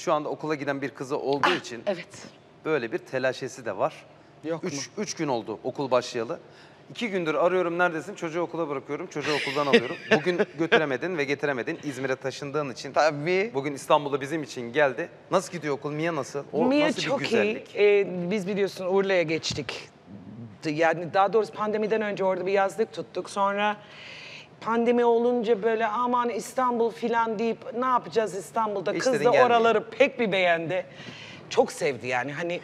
şu anda okula giden bir kızı olduğu Ah, için Evet. böyle bir telaşesi de var. Yok üç, mu? üç gün oldu okul başlayalı. İki gündür arıyorum neredesin? Çocuğu okula bırakıyorum. Çocuğu okuldan alıyorum. Bugün götüremedin ve getiremedin. İzmir'e taşındığın için. Tabii. Bugün İstanbul'a bizim için geldi. Nasıl gidiyor okul? Mia nasıl? O Mia nasıl çok bir güzellik? iyi. Ee, biz biliyorsun Urla'ya geçtik. Yani daha doğrusu pandemiden önce orada bir yazlık tuttuk. Sonra pandemi olunca böyle aman İstanbul filan deyip ne yapacağız İstanbul'da? Kız da oraları pek bir beğendi. Çok sevdi yani hani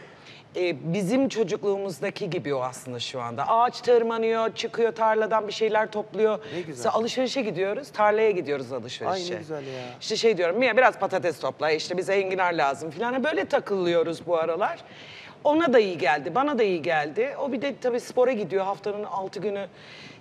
e, bizim çocukluğumuzdaki gibi o aslında şu anda. Ağaç tırmanıyor, çıkıyor tarladan bir şeyler topluyor. Ne güzel. Mesela alışverişe gidiyoruz, tarlaya gidiyoruz alışverişe. Ay ne güzel ya. İşte şey diyorum Mia biraz patates topla işte bize enginar lazım filan. Böyle takılıyoruz bu aralar. Ona da iyi geldi, bana da iyi geldi. O bir de tabii spora gidiyor haftanın altı günü.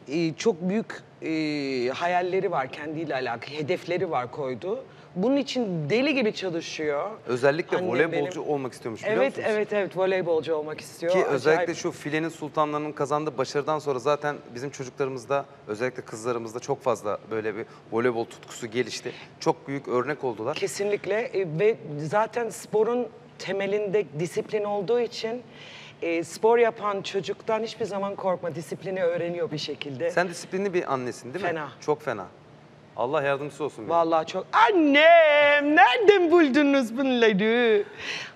Ee, çok büyük e, hayalleri var kendiyle alakalı, hedefleri var koydu. Bunun için deli gibi çalışıyor. Özellikle Annem voleybolcu benim. olmak istiyormuş biliyor Evet, musunuz? evet, evet. Voleybolcu olmak istiyor. Ki Acayip. özellikle şu filenin sultanlarının kazandığı başarıdan sonra zaten bizim çocuklarımızda özellikle kızlarımızda çok fazla böyle bir voleybol tutkusu gelişti. Çok büyük örnek oldular. Kesinlikle E, ve zaten sporun temelinde disiplin olduğu için e, spor yapan çocuktan hiçbir zaman korkma. Disiplini öğreniyor bir şekilde. Sen disiplinli bir annesin değil mi? Fena. Çok fena. Allah yardımcısı olsun. benim. Vallahi çok... Annem! Nereden buldunuz bunları?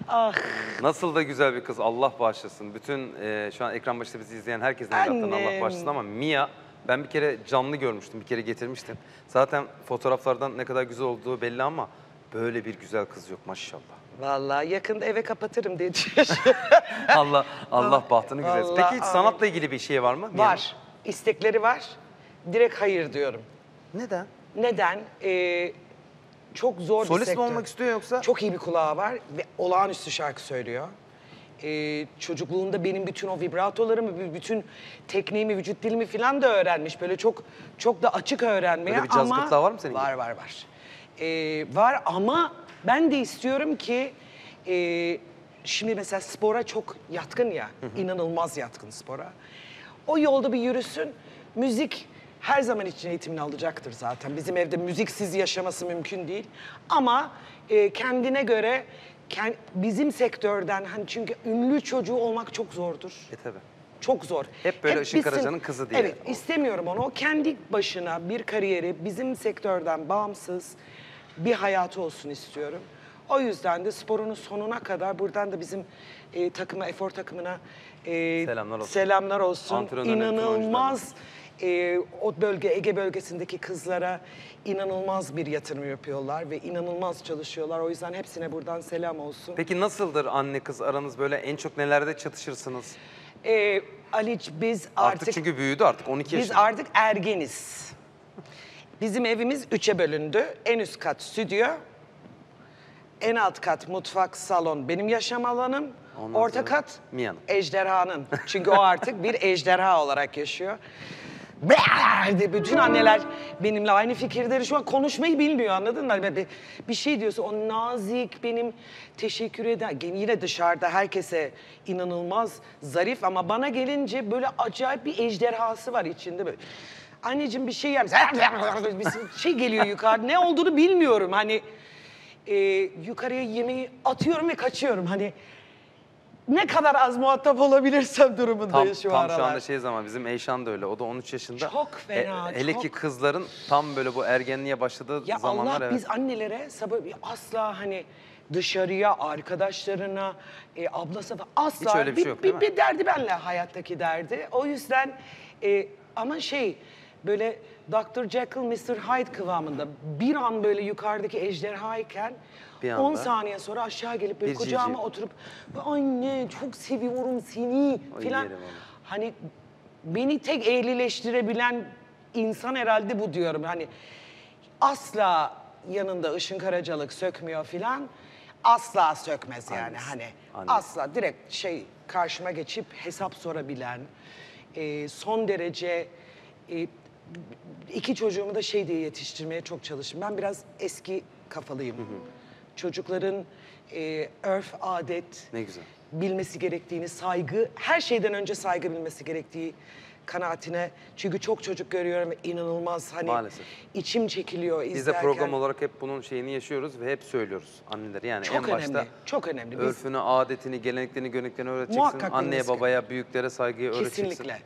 Ah! Nasıl da güzel bir kız. Allah bağışlasın. Bütün e, şu an ekran başında bizi izleyen herkesin evlatlarına Allah bağışlasın ama Mia ben bir kere canlı görmüştüm. Bir kere getirmiştim. Zaten fotoğraflardan ne kadar güzel olduğu belli ama böyle bir güzel kız yok maşallah. Vallahi yakında eve kapatırım dedi. Allah Allah bahtını güzel etsin. Vallahi Peki hiç amin. sanatla ilgili bir şey var mı? Var. İstekleri var. Direkt hayır diyorum. Neden? Neden? Ee, çok zor bir Solist mi sektör. olmak istiyor yoksa? Çok iyi bir kulağı var ve olağanüstü şarkı söylüyor. Ee, çocukluğunda benim bütün o vibratolarımı, b- bütün tekniğimi, vücut dilimi falan da öğrenmiş. Böyle çok çok da açık öğrenmeye Böyle bir caz ama... gırtlağı var mı senin gibi? Var var var. Ee, var ama ben de istiyorum ki... e, şimdi mesela spora çok yatkın ya, inanılmaz yatkın spora. O yolda bir yürüsün, müzik her zaman için eğitimini alacaktır zaten. Bizim evde müziksiz yaşaması mümkün değil. Ama e, kendine göre ken- bizim sektörden hani çünkü ünlü çocuğu olmak çok zordur. E tabii. Çok zor. Hep böyle Işın bizim- Karaca'nın kızı diye. Evet, istemiyorum onu. O kendi başına bir kariyeri bizim sektörden bağımsız bir hayatı olsun istiyorum. O yüzden de sporunun sonuna kadar buradan da bizim e, takıma, efor takımına e, Selamlar olsun. selamlar olsun. İnanılmaz e, o bölge, Ege bölgesindeki kızlara inanılmaz bir yatırım yapıyorlar ve inanılmaz çalışıyorlar. O yüzden hepsine buradan selam olsun. Peki nasıldır anne kız aranız böyle en çok nelerde çatışırsınız? E, Aliç biz Artık, artık çünkü büyüdü artık 12 Biz yaşında. artık ergeniz. Bizim evimiz üçe bölündü. En üst kat stüdyo, en alt kat mutfak, salon benim yaşam alanım. Ondan Orta sonra kat Mia'nın. ejderhanın. Çünkü o artık bir ejderha olarak yaşıyor. Brrr diye bütün anneler benimle aynı fikirleri şu an konuşmayı bilmiyor anladın mı? Hani Bir, bir şey diyorsa o nazik benim teşekkür eder. Yine dışarıda herkese inanılmaz zarif ama bana gelince böyle acayip bir ejderhası var içinde böyle. Anneciğim bir şey yapmış. Bir şey geliyor yukarı. Ne olduğunu bilmiyorum. Hani e, yukarıya yemeği atıyorum ve kaçıyorum. Hani ne kadar az muhatap olabilirsem Tam, durumundayız şu tam aralar. şu anda şey zaman bizim Eyşan da öyle. O da 13 yaşında. Çok fena, hele ki çok. kızların tam böyle bu ergenliğe başladığı Ya zamanlar Allah evet. biz annelere sabır asla hani dışarıya, arkadaşlarına, e, ablası falan asla Hiç öyle bir şey yok, mi? bir derdi benle hayattaki derdi. O yüzden e, ama şey böyle Dr. Jekyll, Mr. Hyde kıvamında bir an böyle yukarıdaki ejderhayken Bir 10 anda saniye sonra aşağı gelip böyle bir kucağıma civciv. oturup anne çok seviyorum seni Ay, filan. yerim onu. Hani beni tek ehlileştirebilen insan herhalde bu diyorum. Hani asla yanında Işın Karacalık sökmüyor filan. Asla sökmez yani Annesi, hani. annesi. Asla direkt şey karşıma geçip hesap sorabilen, e, son derece e, iki çocuğumu da şey diye yetiştirmeye çok çalıştım. Ben biraz eski kafalıyım. Çocukların e, örf, adet, Ne güzel. bilmesi gerektiğini, saygı, her şeyden önce saygı bilmesi gerektiği kanaatine. Çünkü çok çocuk görüyorum ve inanılmaz hani Maalesef. içim çekiliyor Biz de izlerken. program olarak hep bunun şeyini yaşıyoruz ve hep söylüyoruz anneler. Yani Çok en başta önemli, çok önemli. Biz- örfünü, adetini, geleneklerini, göreneklerini öğreteceksin. Muhakkak Anneye, babaya, büyüklere saygıyı öğreteceksin. Kesinlikle.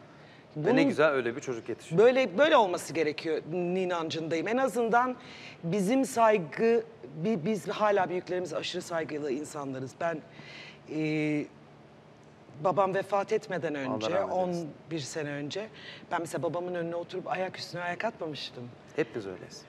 Bunun ne güzel öyle bir çocuk yetişiyor. Böyle böyle olması gerekiyor inancındayım. En azından bizim saygı, bi- biz hala büyüklerimiz aşırı saygılı insanlarız. Ben e, babam vefat etmeden önce, rahmet eylesin. 11 sene önce, ben mesela babamın önüne oturup ayak üstüne ayak atmamıştım. Hepimiz öyleyiz.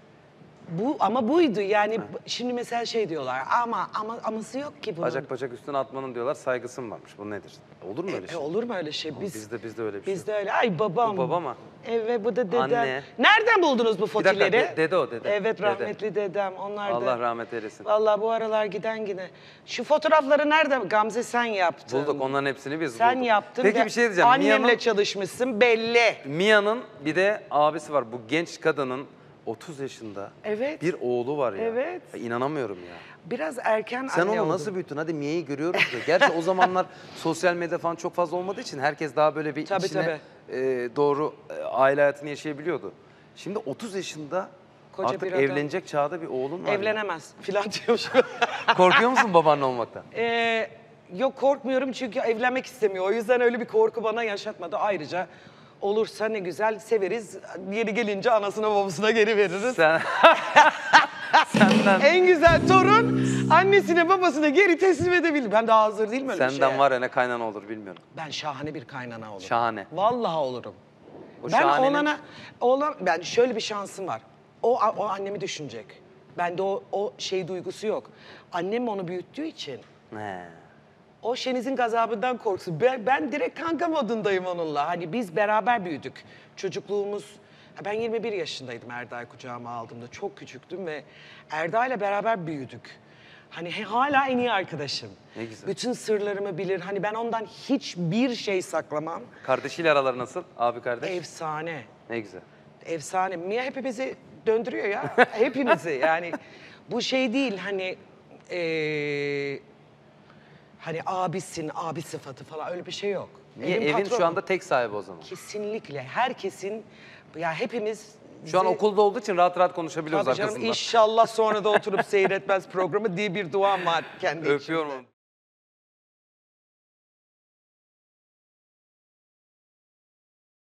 Bu ama buydu yani şimdi mesela şey diyorlar ama ama aması yok ki bunun. Bacak bacak üstüne atmanın diyorlar saygısın varmış. Bu nedir? Olur mu öyle E, şey? olur mu öyle şey? Biz bizde- bizde öyle bir şey Bizde öyle. Ay babam. Bu baba mı? Evet bu da dedem. Anne. Nereden buldunuz bu dakika, fotileri? de- dede o, dede. Evet Dede. rahmetli dedem. Onlar da. Allah rahmet eylesin. Vallahi bu aralar giden yine. Şu fotoğrafları nerede Gamze sen yaptın? Bulduk onların hepsini biz Sen bulduk. yaptın Peki ve bir şey diyeceğim. annemle Mia'nın, çalışmışsın belli. Mia'nın bir de abisi var. Bu genç kadının 30 yaşında Evet. bir oğlu var ya. Evet. Ya İnanamıyorum ya. Biraz erken Sen anne onu oldun. nasıl büyüttün? Hadi Mia'yı görüyoruz da. Gerçi o zamanlar sosyal medya falan çok fazla olmadığı için herkes daha böyle bir Tabii, içine e, doğru e, aile hayatını yaşayabiliyordu. Şimdi 30 yaşında Koca artık bir adam. evlenecek çağda bir oğlun var. ya. Evlenemez filan diyormuş. Korkuyor musun babaanne olmaktan? Ee, yok korkmuyorum çünkü evlenmek istemiyor. O yüzden öyle bir korku bana yaşatmadı. Ayrıca olursa ne güzel severiz. Yeri gelince anasına babasına geri veririz. Sen senden En güzel torun annesine babasına geri teslim edebilir. Ben daha hazır değilim öyle bir senden şeye. var ya ne kaynana olur bilmiyorum. Ben şahane bir kaynana olurum. Şahane. Vallahi olurum. O ben şahanenin- oğlana, oğlan, ben şöyle bir şansım var. O, o annemi düşünecek. Bende o, o şey duygusu yok. Annem onu büyüttüğü için He. O Şeniz'in gazabından korksun. Ben, ben direkt kanka modundayım onunla. Hani biz beraber büyüdük. Çocukluğumuz... Ben 21 yaşındaydım Erda'yı kucağıma aldığımda. Çok küçüktüm ve Erda'yla beraber büyüdük. Hani he- hala en iyi arkadaşım. Ne güzel. Bütün sırlarımı bilir. Hani ben ondan hiçbir şey saklamam. Kardeşiyle araları nasıl? Abi kardeş. Efsane. Ne güzel. Efsane. Mia hepimizi döndürüyor ya. Hepimizi yani. Bu şey değil hani... eee, hani abisin, abi sıfatı falan öyle bir şey yok. Niye? Benim Evin patronum. şu anda tek sahibi o zaman. Kesinlikle. Herkesin, ya hepimiz... Şu an okulda olduğu için rahat rahat konuşabiliyoruz Tabii canım arkasında. inşallah sonra da oturup seyretmez programı diye bir duam var kendi Öpüyorum içimde. onu.